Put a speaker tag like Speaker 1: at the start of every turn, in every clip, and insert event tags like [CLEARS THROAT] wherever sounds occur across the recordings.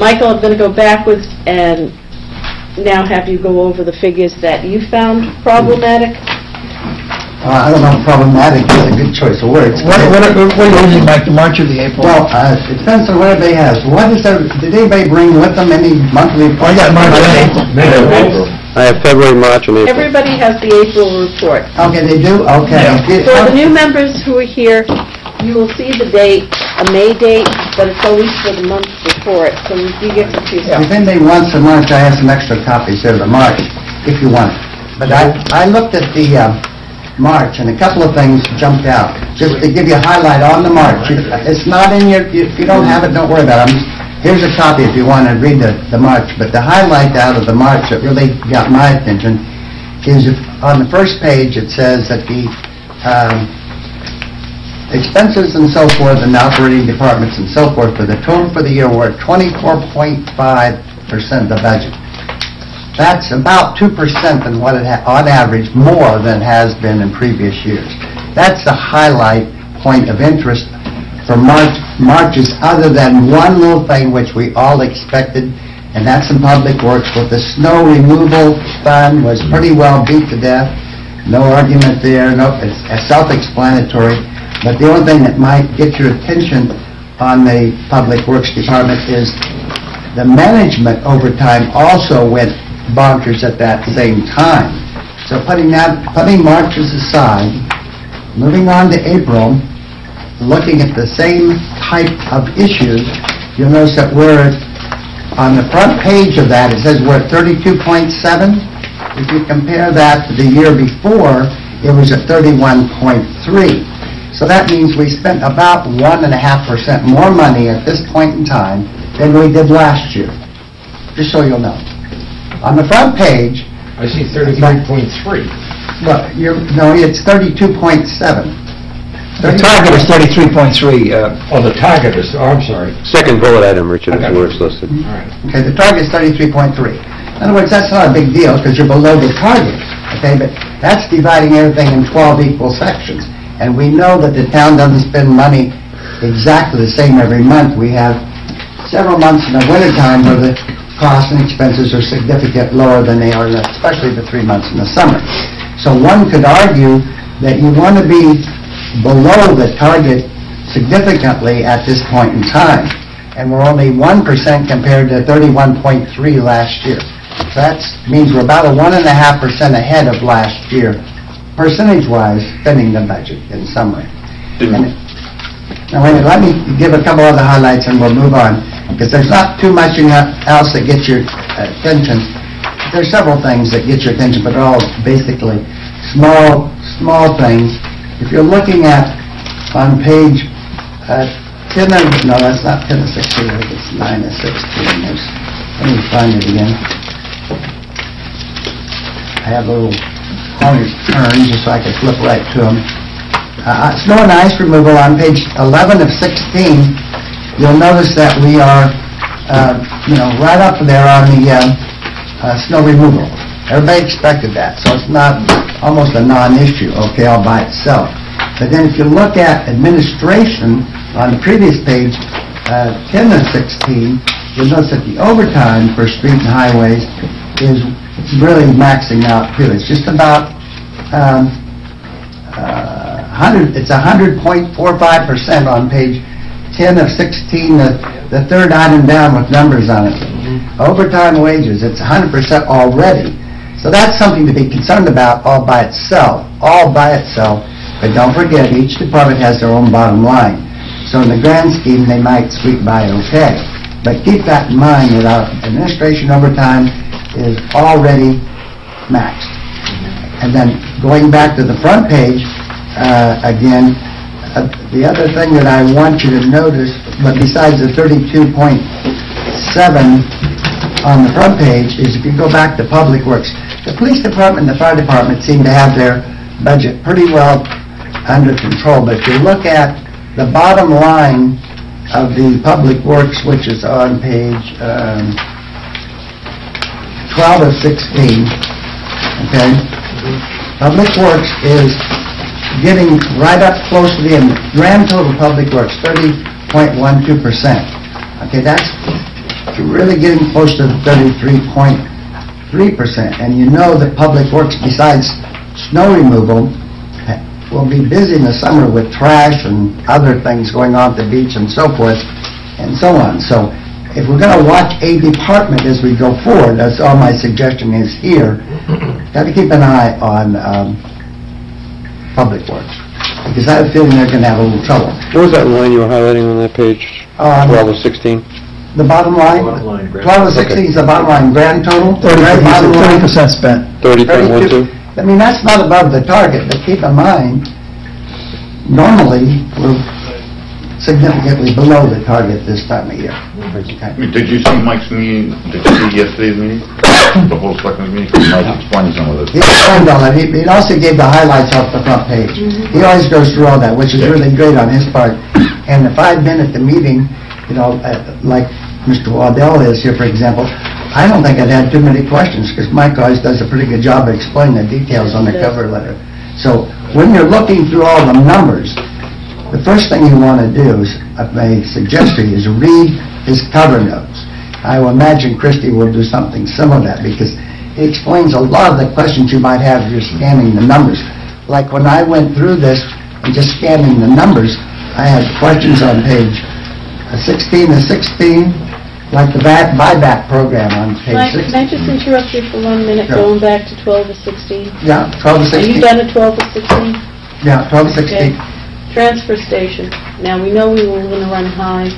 Speaker 1: Michael, I'm going to go backwards and now have you go over the figures that you found problematic.
Speaker 2: Uh, I don't know, if problematic is a good choice of words.
Speaker 3: What, what are what are you using, Mike, the March or the April?
Speaker 2: Well, uh, it depends on what everybody has. What is their, did anybody bring with them any monthly? reports?
Speaker 3: I got March and April.
Speaker 4: I have February, March, and April.
Speaker 1: Everybody has the April report.
Speaker 2: Okay, they do? Okay.
Speaker 1: For the new members who are here, you will see the date, a May date, but it's always for the month before it, so you get confused.
Speaker 2: If anybody wants a March, I have some extra copies here of the March, if you want. But I, I looked at the uh, March, and a couple of things jumped out, just to give you a highlight on the March. It's not in your, if you don't have it, don't worry about it. I'm- Here's a copy if you want to read the, the March, but the highlight out of the March that really got my attention is if, on the first page, it says that the um, expenses and so forth, and operating departments and so forth, for the total for the year were 24.5% of the budget. That's about 2% than what it, ha- on average, more than has been in previous years. That's the highlight point of interest for March, Marches, other than one little thing which we all expected, and that's in Public Works, with the snow removal fund was pretty well beat to death. No argument there, no, it's self-explanatory. But the only thing that might get your attention on the Public Works Department is the management overtime also went bonkers at that same time. So putting that, putting Marches aside, moving on to April, looking at the same type of issues, you'll notice that we're, on the front page of that, it says we're at 32.7. If you compare that to the year before, it was at 31.3. So that means we spent about 1.5% more money at this point in time than we did last year, just so you'll know. On the front page,
Speaker 5: I see thirty-three point three.
Speaker 2: look, you're, no, it's 32.7.
Speaker 3: The target is 33.3, uh,
Speaker 5: Oh, the target is, oh, I'm sorry.
Speaker 4: Second bullet item, Richard, is
Speaker 5: Okay.
Speaker 4: where it's listed.
Speaker 5: All right.
Speaker 2: Okay, the target's 33.3. In other words, that's not a big deal, because you're below the target, okay? But that's dividing everything in 12 equal sections. And we know that the town doesn't spend money exactly the same every month. We have several months in the wintertime where the costs and expenses are significantly lower than they are, especially the three months in the summer. So one could argue that you want to be below the target significantly at this point in time and we're only 1% compared to 31.3 last year. So that means we're about a 1.5% ahead of last year, percentage-wise, spending the budget in summary. And- Now, wait a minute, let me give a couple other highlights and we'll move on, because there's not too much else that gets your attention. There's several things that get your attention, but they're all basically small, small things. If you're looking at, on page uh, 10 of, no, that's not 10 of 16, I think it's 9 of 16. There's, let me find it again. I have a little corners turned just so I can flip right to them. Uh, Snow and ice removal on page 11 of 16, you'll notice that we are, uh, you know, right up there on the um, uh, snow removal. Everybody expected that, so it's not, almost a non-issue, okay, all by itself. But then if you look at administration on the previous page, uh, 10 of 16, you'll notice that the overtime for street and highways is really maxing out too. It's just about, um, uh, 100, it's 100.45% on page 10 of 16, the the third item down with numbers on it. Overtime wages, it's 100% already. So that's something to be concerned about all by itself, all by itself. But don't forget, each department has their own bottom line. So in the grand scheme, they might squeak by okay. But keep that in mind that our administration overtime is already maxed. And then going back to the front page, uh, again, uh, the other thing that I want you to notice, but besides the 32.7 on the front page, is if you go back to Public Works, the police department and the fire department seem to have their budget pretty well under control, but if you look at the bottom line of the Public Works, which is on page um, 12 of 16, okay? Uh, public Works is getting right up close to the end. Grand total Public Works, 30.12%. Okay, that's really getting close to the 33.3%. And you know that Public Works, besides snow removal, will be busy in the summer with trash and other things going on at the beach and so forth, and so on. So if we're going to watch a department as we go forward, that's all my suggestion is here, [CLEARS THROAT] got to keep an eye on um, Public Works, because I have a feeling they're going to have a little trouble.
Speaker 4: What was that line you were highlighting on that page?
Speaker 2: Um,
Speaker 4: 12 of 16?
Speaker 2: The bottom line?
Speaker 5: Bottom line, grand-
Speaker 2: 12 of 16 is the bottom line, grand total? Very bottom line?
Speaker 3: Thirty percent spent.
Speaker 4: 30.12?
Speaker 2: I mean, that's not above the target, but keep in mind, normally, we're significantly below the target this time of year.
Speaker 6: I mean, Did you see Mike's meeting, did you see yesterday's meeting? [COUGHS] The whole selectmen's meeting, 'Cause Mike explained some of this.
Speaker 2: He explained all that, he he also gave the highlights off the front page. He always goes through all that, which is really great on his part. And if I'd been at the meeting, you know, uh, like Mr. Waddell is here, for example, I don't think I'd had too many questions, because Mike always does a pretty good job of explaining the details on the cover letter. So when you're looking through all the numbers, the first thing you want to do is, I may suggest to you, is read his cover notes. I will imagine Christie will do something similar to that, because it explains a lot of the questions you might have if you're scanning the numbers. Like when I went through this and just scanning the numbers, I had questions on page uh, 16 to 16, like the back buyback program on page
Speaker 1: Mike, can I just interrupt you for one minute,
Speaker 2: Sure.
Speaker 1: going back to 12 to 16?
Speaker 2: Yeah, 12 to
Speaker 1: Are
Speaker 2: 16.
Speaker 1: you done at 12 to 16?
Speaker 2: Yeah, 12 to 16.
Speaker 1: Okay. Transfer station. Now, we know we were going to run high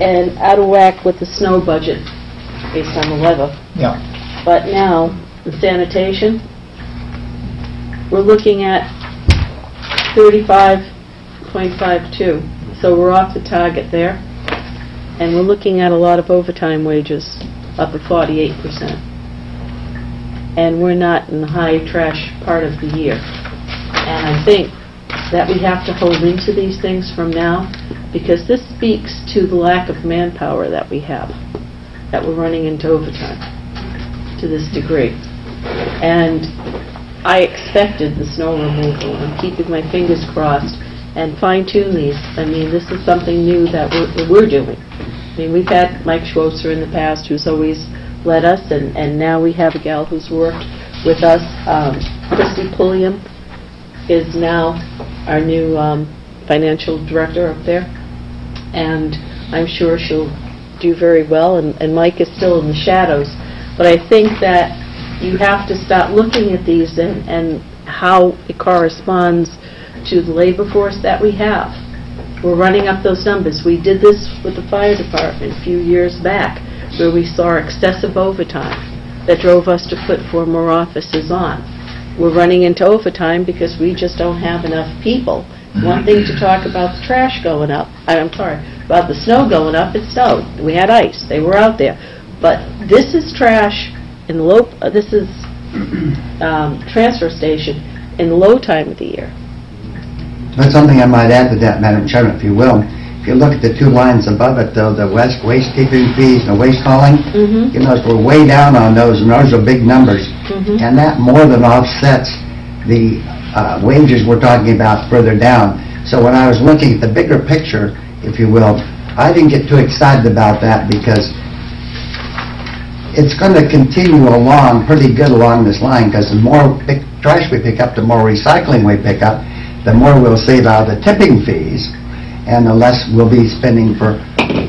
Speaker 1: and out of whack with the snow budget based on the weather.
Speaker 3: Yeah.
Speaker 1: But now, the sanitation, we're looking at 35.52. So we're off the target there. And we're looking at a lot of overtime wages, up at 48%. And we're not in the high trash part of the year. And I think that we have to hold into these things from now, because this speaks to the lack of manpower that we have, that we're running into overtime to this degree. And I expected the snow removal, I'm keeping my fingers crossed, and fine tune these. I mean, this is something new that we're, we're doing. I mean, we've had Mike Schwotzer in the past who's always led us, and, and now we have a gal who's worked with us. Um, Christy Pulliam is now our new um, financial director up there, and I'm sure she'll do very well, and and Mike is still in the shadows. But I think that you have to start looking at these and and how it corresponds to the labor force that we have. We're running up those numbers. We did this with the fire department a few years back, where we saw excessive overtime that drove us to put four more offices on. We're running into overtime because we just don't have enough people. One thing to talk about the trash going up, I'm sorry, about the snow going up, it snowed. We had ice, they were out there. But this is trash in low, uh, this is um, transfer station in low time of the year.
Speaker 2: But something I might add to that, Madam Chairman, if you will, if you look at the two lines above it, though, the west waste keeping fees and the waste hauling,
Speaker 1: Mhm.
Speaker 2: you notice we're way down on those, and those are big numbers.
Speaker 1: Mhm.
Speaker 2: And that more than offsets the uh, wages we're talking about further down. So when I was looking at the bigger picture, if you will, I didn't get too excited about that because it's going to continue along pretty good along this line, because the more pick- trash we pick up, the more recycling we pick up, the more we'll save out of the tipping fees, and the less we'll be spending for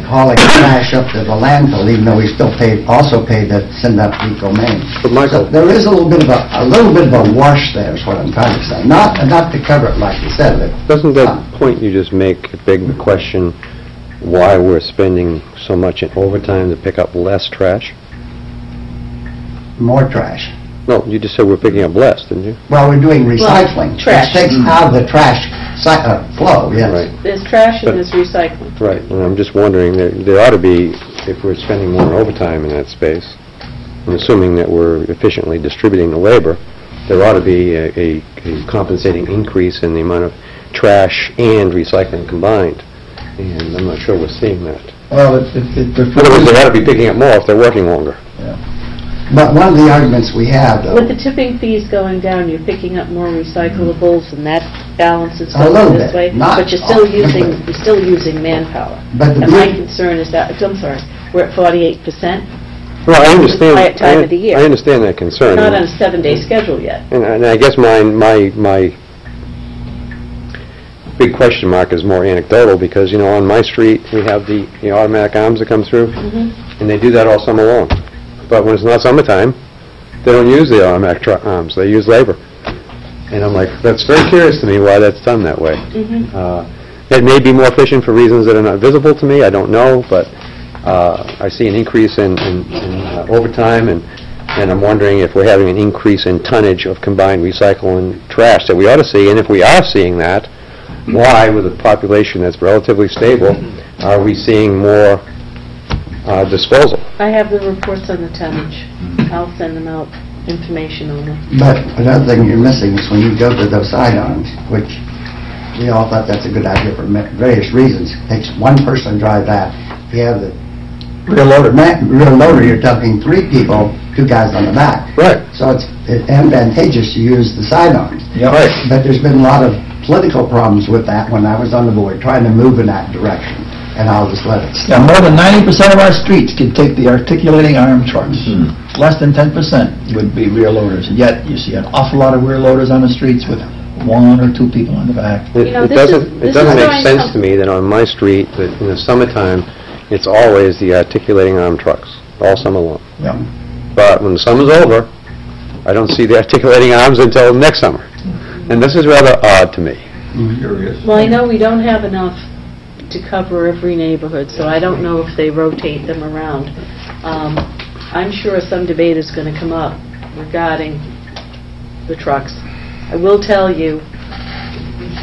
Speaker 2: hauling trash up to the landfill, even though we still pay, also pay to send up ecomaine.
Speaker 4: But Michael-
Speaker 2: So There is a little bit of a, a little bit of a wash there, is what I'm trying to say. Not, not to cover it like you said, but...
Speaker 4: Doesn't that uh, point you just make beg the question why we're spending so much in overtime to pick up less trash?
Speaker 2: More trash.
Speaker 4: No, you just said we're picking up less, didn't you?
Speaker 2: Well, we're doing recycling.
Speaker 1: trash.
Speaker 2: Which takes mm. out of the trash cy- uh, flow, yes.
Speaker 4: Right.
Speaker 1: There's trash
Speaker 4: But-
Speaker 1: and there's recycling.
Speaker 4: Right, and I'm just wondering, there there ought to be, if we're spending more overtime in that space, and assuming that we're efficiently distributing the labor, there ought to be a a- a compensating increase in the amount of trash and recycling combined, and I'm not sure we're seeing that.
Speaker 3: Well, it, it- it
Speaker 4: In other words, they ought to be picking up more if they're working longer.
Speaker 2: But one of the arguments we have, though...
Speaker 1: With the tipping fees going down, you're picking up more recyclables, and that balances is
Speaker 2: A little
Speaker 1: going this
Speaker 2: bit,
Speaker 1: way.
Speaker 2: not
Speaker 1: But you're still
Speaker 2: all,
Speaker 1: using,
Speaker 2: but-
Speaker 1: you're still using manpower.
Speaker 2: But the
Speaker 1: And my
Speaker 2: big-
Speaker 1: concern is that, I'm sorry, we're at 48%.
Speaker 4: Well, I understand.
Speaker 1: quiet time
Speaker 4: I-
Speaker 1: of the year.
Speaker 4: I understand that concern.
Speaker 1: Not on a seven-day schedule yet.
Speaker 4: And and I guess my, my, my big question mark is more anecdotal, because, you know, on my street, we have the the automatic arms that come through,
Speaker 1: Mm-hmm.
Speaker 4: and they do that all summer long. But when it's not summertime, they don't use the automatic tru- arms, they use labor. And I'm like, that's very curious to me why that's done that way.
Speaker 1: Mhm.
Speaker 4: Uh, It may be more efficient for reasons that are not visible to me, I don't know, but uh, I see an increase in in in, uh, overtime, and and I'm wondering if we're having an increase in tonnage of combined recycle and trash that we ought to see, and if we are seeing that, why, with a population that's relatively stable, are we seeing more uh, disposal?
Speaker 1: I have the reports on the tonnage. I'll send them out, information on them.
Speaker 2: But another thing you're missing is when you go to those sidearms, which we all thought that's a good idea for ma- various reasons. Takes one person to drive that. If you have the
Speaker 3: Rear loader.
Speaker 2: ma- rear loader, you're talking three people, two guys on the back.
Speaker 4: Right.
Speaker 2: So it's advantageous to use the sidearms.
Speaker 3: Yeah. Right.
Speaker 2: But there's been a lot of political problems with that when I was on the board, trying to move in that direction. And I'll just let it
Speaker 3: Yeah, more than ninety percent of our streets could take the articulating arm trucks. Hmm. Less than ten percent would be rear loaders, and yet you see an awful lot of rear loaders on the streets with one or two people on the back.
Speaker 4: It
Speaker 1: You know,
Speaker 4: it
Speaker 1: this is-
Speaker 4: doesn't,
Speaker 1: this
Speaker 4: it doesn't make
Speaker 1: going
Speaker 4: sense to me that on my street, that in the summertime, it's always the articulating arm trucks, all summer long.
Speaker 3: Yeah.
Speaker 4: But when the summer's over, I don't see the [LAUGHS] articulating arms until next summer. And this is rather odd to me.
Speaker 1: Well, I know we don't have enough to cover every neighborhood, so I don't know if they rotate them around. Um, I'm sure some debate is going to come up regarding the trucks. I will tell you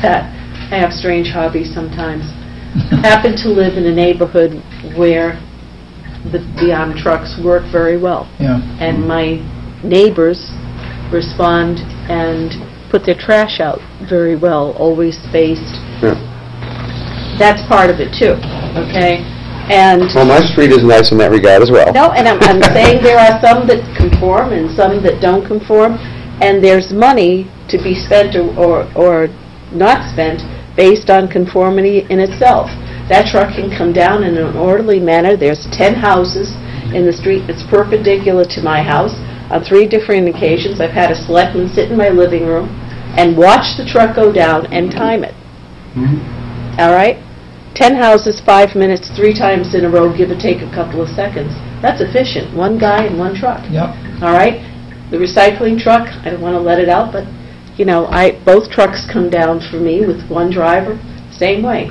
Speaker 1: that I have strange hobbies sometimes. [LAUGHS] Happen to live in a neighborhood where the the armed trucks work very well
Speaker 3: Yeah.
Speaker 1: and my neighbors respond and put their trash out very well, always spaced.
Speaker 4: Yeah.
Speaker 1: That's part of it too, okay? And,
Speaker 4: Well, my street is nice in that regard as well.
Speaker 1: no, and I'm, I'm [LAUGHS] saying there are some that conform and some that don't conform, and there's money to be spent or, or or not spent based on conformity in itself. That truck can come down in an orderly manner, there's 10 houses in the street that's perpendicular to my house. On three different occasions, I've had a selectman sit in my living room and watch the truck go down and time it. Mm-hmm. All right? 10 houses, five minutes, three times in a row, give or take a couple of seconds. That's efficient, one guy and one truck.
Speaker 3: Yep.
Speaker 1: All right? The recycling truck, I don't want to let it out, but, you know, I, both trucks come down for me with one driver, same way.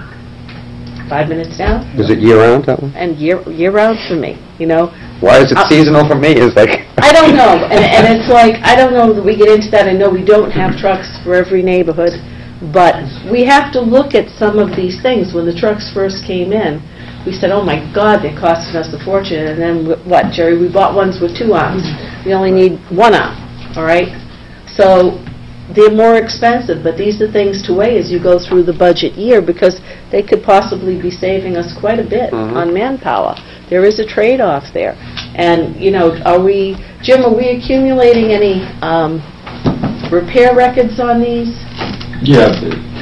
Speaker 1: Five minutes down,
Speaker 4: Is it year-round, that one?
Speaker 1: and year, year-round for me, you know?
Speaker 4: Why is it
Speaker 1: Uh,
Speaker 4: seasonal for me? It's like...
Speaker 1: I don't know, [LAUGHS] and, and it's like, I don't know that we get into that, I know we don't have trucks for every neighborhood, but we have to look at some of these things. When the trucks first came in, we said, oh my God, they're costing us a fortune, and then wh- what, Jerry, we bought ones with two arms. We only need one arm, all right? So, they're more expensive, but these are things to weigh as you go through the budget year, because they could possibly be saving us quite a bit
Speaker 4: Mhm.
Speaker 1: on manpower. There is a trade-off there. And, you know, are we, Jim, are we accumulating any um, repair records on these
Speaker 7: Yeah,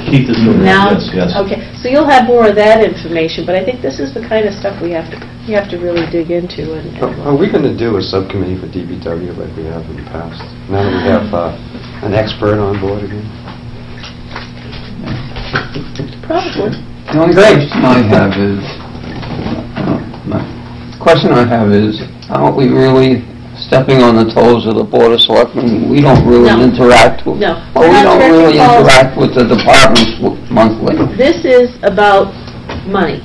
Speaker 7: Keith is doing
Speaker 1: now?
Speaker 7: yes, yes.
Speaker 1: Okay, so you'll have more of that information, but I think this is the kind of stuff we have to, we have to really dig into and... and
Speaker 4: Are we going to do a subcommittee for DPW like we have in the past? Now that we have uh, an expert on board again?
Speaker 1: Probably.
Speaker 8: The only question I have is, uh, my question I have is, aren't we really stepping on the toes of the Board of Selectmen? We don't really
Speaker 1: No.
Speaker 8: interact with...
Speaker 1: No.
Speaker 8: Well,
Speaker 1: We're
Speaker 8: we
Speaker 1: not
Speaker 8: don't really
Speaker 1: directing calls.
Speaker 8: interact with the departments w- monthly.
Speaker 1: This is about money.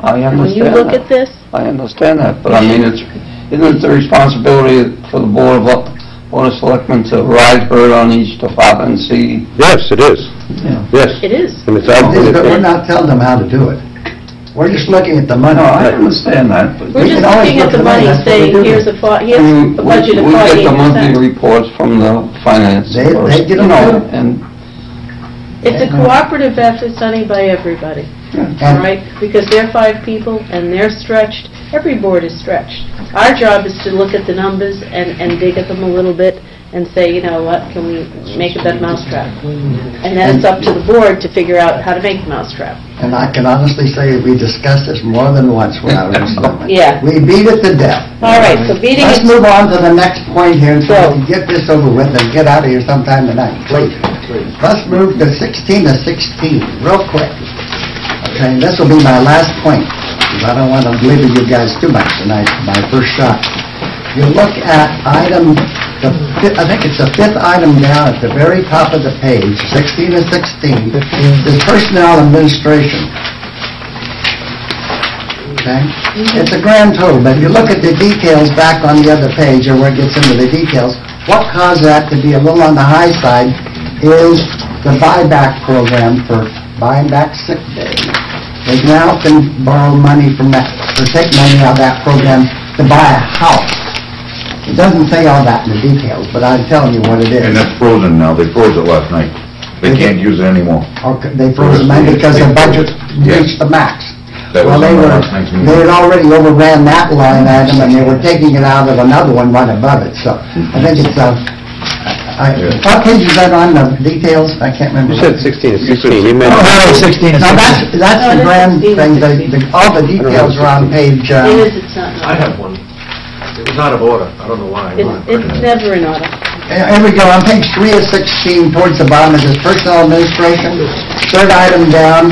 Speaker 8: I
Speaker 1: And when you
Speaker 8: understand
Speaker 1: look at
Speaker 8: that.
Speaker 1: this,
Speaker 8: I understand that, but I mean, it's, isn't it the responsibility for the Board of, Board of Selectmen to rise bird on each department and see...
Speaker 4: Yes, it is.
Speaker 3: Yeah.
Speaker 4: Yes.
Speaker 1: it is.
Speaker 4: And it's our...
Speaker 2: But we're not telling them how to do it. We're just looking at the money.
Speaker 8: No, I understand that, but...
Speaker 1: We're
Speaker 2: We
Speaker 1: just
Speaker 2: can always
Speaker 1: looking at
Speaker 2: look
Speaker 1: the
Speaker 2: at the money,
Speaker 1: money,
Speaker 2: that's what we
Speaker 1: saying,
Speaker 2: do.
Speaker 1: here's a, fo-
Speaker 8: I
Speaker 1: here's
Speaker 8: mean,
Speaker 1: a budget of
Speaker 8: we- We get the monthly
Speaker 1: 48%.
Speaker 8: reports from the finance
Speaker 2: They- they
Speaker 8: person,
Speaker 2: get
Speaker 8: you
Speaker 2: them
Speaker 8: know,
Speaker 2: too.
Speaker 8: and
Speaker 1: It's a cooperative effort, Sonny, by everybody, all
Speaker 2: And
Speaker 1: right? Because they're five people, and they're stretched, every board is stretched. Our job is to look at the numbers and, and dig at them a little bit and say, you know what, can we make a better mousetrap? And then it's up to the board to figure out how to make the mousetrap.
Speaker 2: And I can honestly say we discussed this more than once when I was in. [LAUGHS]
Speaker 1: Yeah.
Speaker 2: We beat it to death.
Speaker 1: All right, so beating
Speaker 2: Let's
Speaker 1: it,
Speaker 2: move on to the next point here, so
Speaker 1: Go.
Speaker 2: we can get this over with and get out of here sometime tonight, please. Let's move to 16 to 16, real quick. Okay, this will be my last point, because I don't want to belabor you guys too much tonight, my first shot. You look at item, the fi- I think it's the fifth item down at the very top of the page, 16 to 16, is personnel administration. Okay? Mm-hmm. It's a grand total, but if you look at the details back on the other page, or where it gets into the details, what caused that to be a little on the high side is the buyback program for buying back sick days. They now can borrow money from that, or take money out of that program to buy a house. It doesn't say all that in the details, but I'm telling you what it is.
Speaker 6: And that's frozen now, they froze it last night. They can't use it anymore.
Speaker 2: Okay, They froze the money because their budget
Speaker 6: Yeah.
Speaker 2: reached the max.
Speaker 6: That
Speaker 2: Well,
Speaker 6: was
Speaker 2: they
Speaker 6: on
Speaker 2: were,
Speaker 6: last night's meeting.
Speaker 2: they had already overran that line item, and they were taking it out of another one right above it, so I think it's, uh, I,
Speaker 6: Yeah.
Speaker 2: what page is that on, the details? I can't remember.
Speaker 4: You said 16 to 16, you
Speaker 3: Oh,
Speaker 4: meant...
Speaker 3: no, 16 is
Speaker 2: No, that's, that's
Speaker 1: Oh,
Speaker 2: the grand
Speaker 1: 16,
Speaker 2: thing, the, the- all the details are on page, uh,
Speaker 1: it is, it's not,
Speaker 5: I have one. It was out of order. I don't know why.
Speaker 1: it's, it's never in order.
Speaker 2: here we go, on page three of 16, towards the bottom, it says personnel administration, third item down,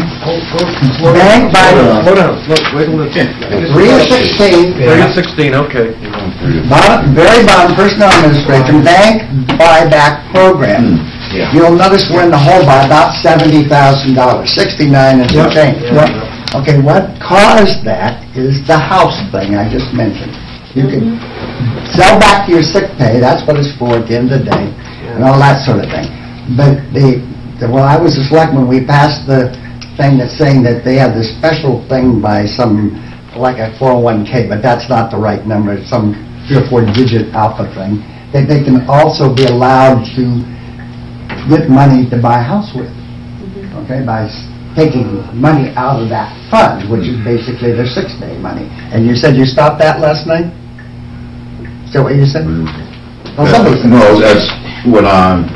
Speaker 2: bank by,
Speaker 5: Hold on, look, wait a minute.
Speaker 2: three of 16,
Speaker 5: Three of sixteen, okay.
Speaker 2: Bottom, very bottom, personnel administration, bank buyback program.
Speaker 5: Hmm, yeah.
Speaker 2: You'll notice we're in the hole by about seventy thousand dollars, sixty-nine and some change. Okay, what caused that is the house thing I just mentioned. You can mm-hmm. sell back your sick pay, that's what it's for at the end of the day, and all that sort of thing. But the, the- when I was a selectman, we passed the thing that's saying that they have this special thing by some, like a 401K, but that's not the right number, it's some three or four digit alpha thing, that they can also be allowed to get money to buy a house with, mm-hmm. okay, by s- taking money out of that fund, which is basically their six-day money. And you said you stopped that last night? Is that what you said? Well, somebody said.
Speaker 6: No, that's what, um,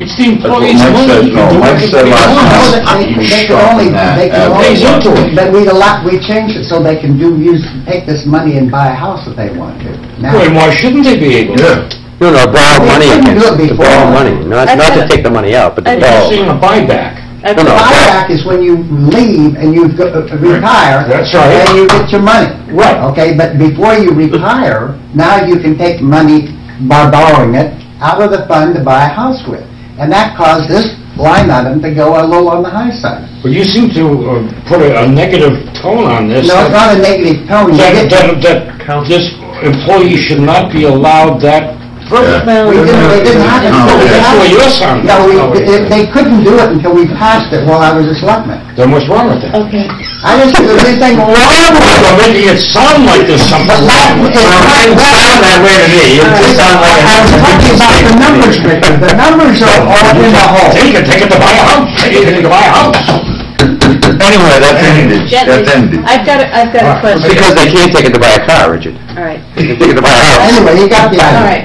Speaker 5: It's the
Speaker 6: That's what Mike said, no, Mike said last
Speaker 2: No,
Speaker 6: night.
Speaker 2: they- They can only, they can
Speaker 6: Uh,
Speaker 2: only,
Speaker 5: Pays into it.
Speaker 2: but we allow, we changed it so they can do, use, take this money and buy a house if they want to. Now-
Speaker 5: Well, why shouldn't they be able to?
Speaker 6: Yeah.
Speaker 4: No, no, borrow
Speaker 2: We
Speaker 4: money
Speaker 2: couldn't do
Speaker 4: against,
Speaker 2: it
Speaker 4: to borrow money, not, not to take the money out, but to
Speaker 1: I've
Speaker 5: You're
Speaker 4: borrow.
Speaker 5: seeing a buyback.
Speaker 1: I've
Speaker 4: No, no.
Speaker 2: Buyback is when you leave and you go- uh, retire.
Speaker 5: That's right.
Speaker 2: And you get your money.
Speaker 5: Right.
Speaker 2: Okay, but before you retire, now you can take money by borrowing it out of the fund to buy a house with. And that caused this line item to go a little on the high side.
Speaker 5: But you seem to uh, put a a negative tone on this.
Speaker 2: No, it's not a negative tone. You
Speaker 5: That,
Speaker 2: get-
Speaker 5: that, that this employee should not be allowed that privilege.
Speaker 6: Yeah.
Speaker 2: We didn't, we didn't have it.
Speaker 6: No,
Speaker 2: until we
Speaker 5: That's
Speaker 2: passed
Speaker 5: what
Speaker 2: it.
Speaker 5: you're.
Speaker 2: No, we, oh, they- they couldn't do it until we passed it while I was a selectman.
Speaker 5: Then what's wrong with that?
Speaker 1: Okay.
Speaker 2: I didn't see there's anything wrong with
Speaker 5: You're
Speaker 2: it.
Speaker 5: making it sound like there's something
Speaker 2: But that,
Speaker 5: wrong.
Speaker 2: it's not
Speaker 5: that way to me. It just sounds like
Speaker 2: I was talking about the numbers, Richard. The numbers are all in the hole.
Speaker 5: Take it, take it to buy a house. Take it to buy a house.
Speaker 6: Anyway, that's ended,
Speaker 1: Gently.
Speaker 6: that's ended.
Speaker 1: I've got, a- I've got a question.
Speaker 4: Because they can't take it to buy a car, Richard.
Speaker 1: All right,
Speaker 4: They can take it to buy a house.
Speaker 2: Anyway, you got the
Speaker 1: all
Speaker 2: idea.
Speaker 1: right.